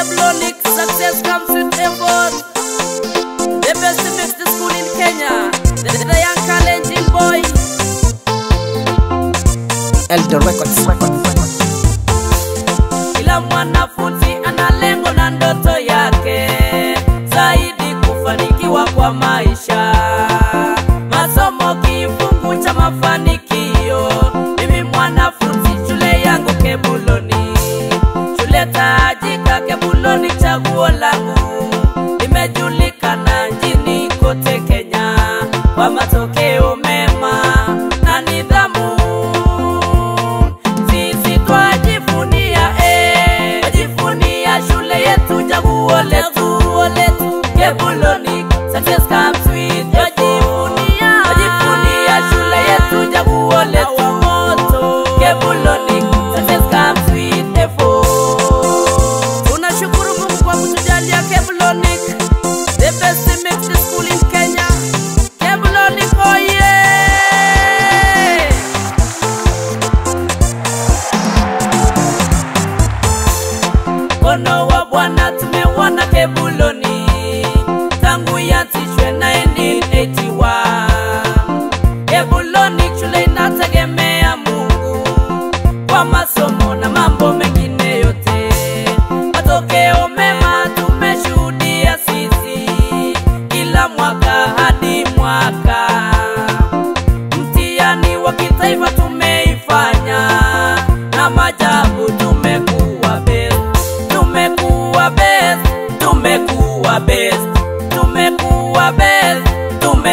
Keblonic, success comes with effort. The best makes the school in Kenya. The, the young challenging boy. Elder Records. Kila kwa mkono wa Bwana tumeuona Kebuloni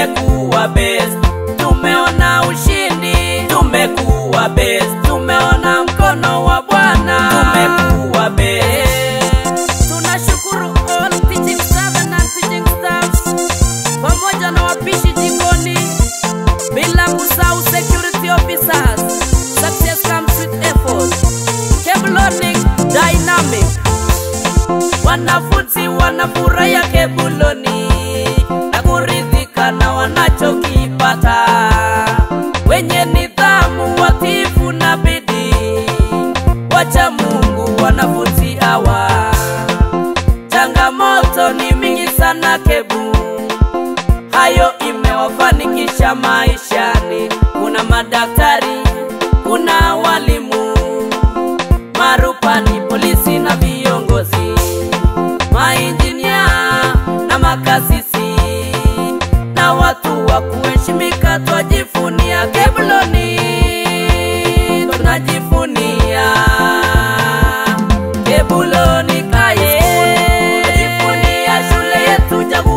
tumekuwa best. Tumeona ushindi. Tumekuwa best. Tumeona mkono wa Bwana. Tumekuwa best. Tunashukuru pamoja na wapishi bila. Wanafunzi wanafurahia Kebuloni na wanachokipata, wenye nidhamu, watifu na bidii, wacha Mungu wanafunzi hawa. Changamoto ni mingi sana Kebu, hayo imewafanikisha maishani.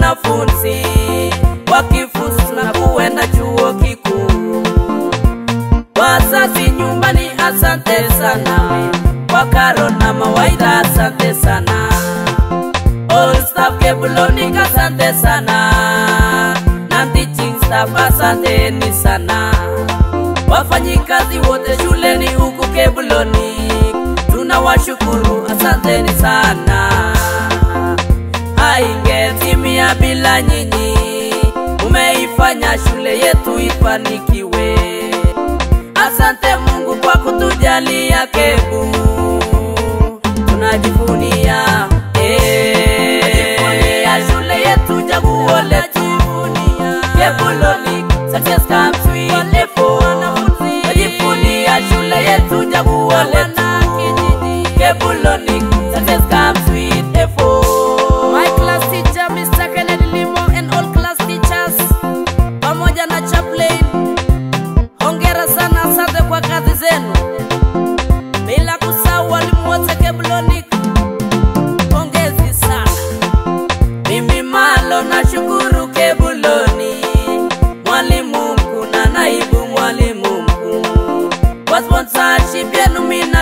wanafunzi wakifuzu na kuenda chuo kikuu. Wazazi nyumbani, asante sana kwa karo na mawaidha, asante sana. All staff Kebuloni, asante sana na teaching staff, asanteni sana. Wafanyikazi wote shuleni huku Kebuloni, tunawashukuru, asanteni sana. Haingetimia bila nyinyi, umeifanya shule yetu ifanikiwe. Asante Mungu kwa kutujalia Kebu,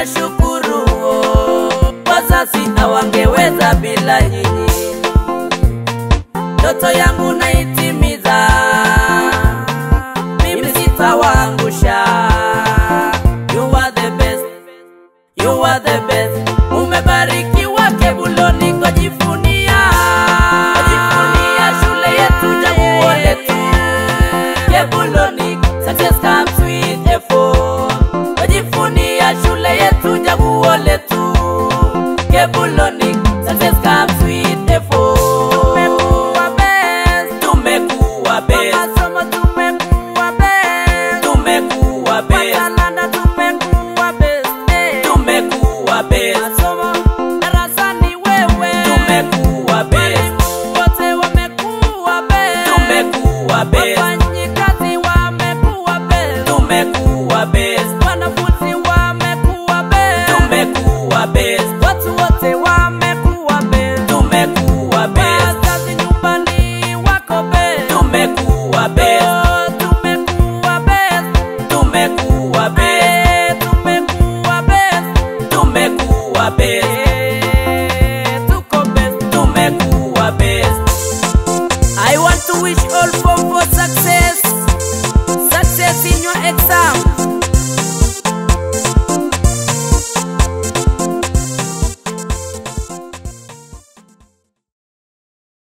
nashukuru. Wazazi na wangu me